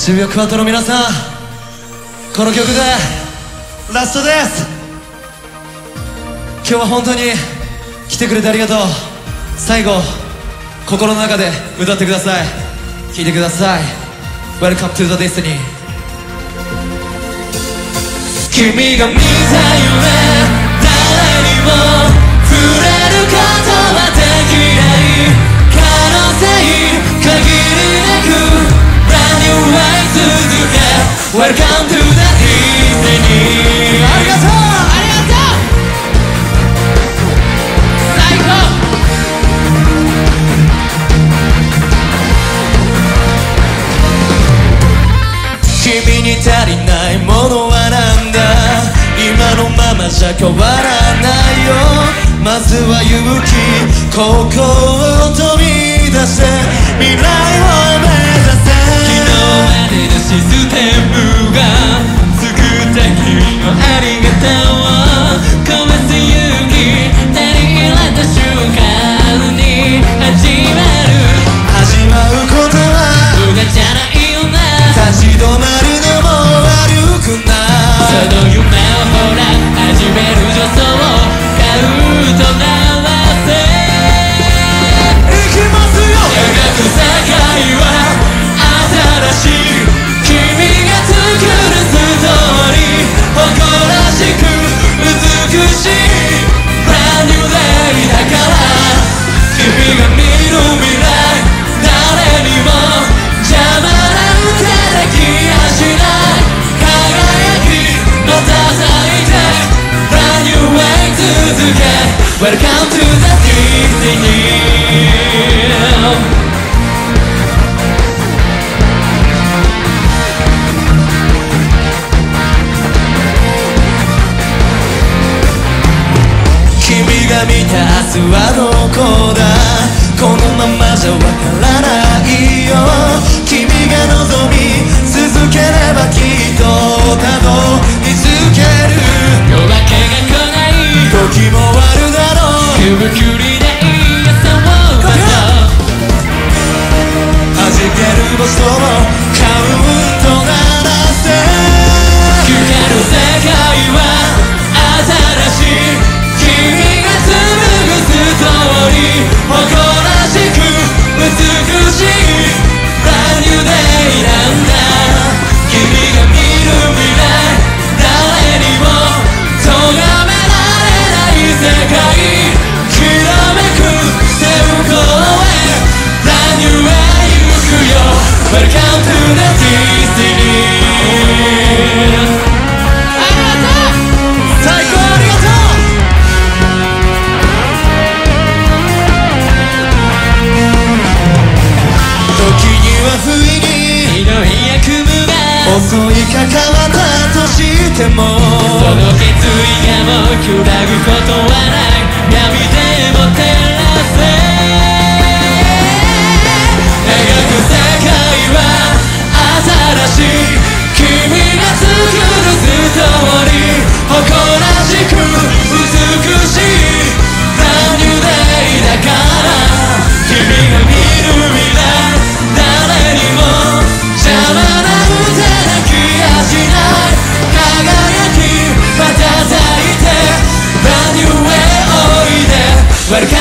渋谷クワトロ皆さんこの曲でラストです今日は本当に来てくれてありがとう最後心の中で歌ってください聴いてください Welcome to the Destiny 君が見た。夢誰にも足りないものはなんだ？今のままじゃ変わらないよ。まずは勇気ここを飛び出して未来を目指せ。昨日までのシステム。Welcome to the Disney 君が見た明日はどこだこのままじゃわからないよ君が望み続ければきっとける最高ありがとう時には不意にひどい悪夢が襲いかかったとしてもその決意がも揺らぐことを suerte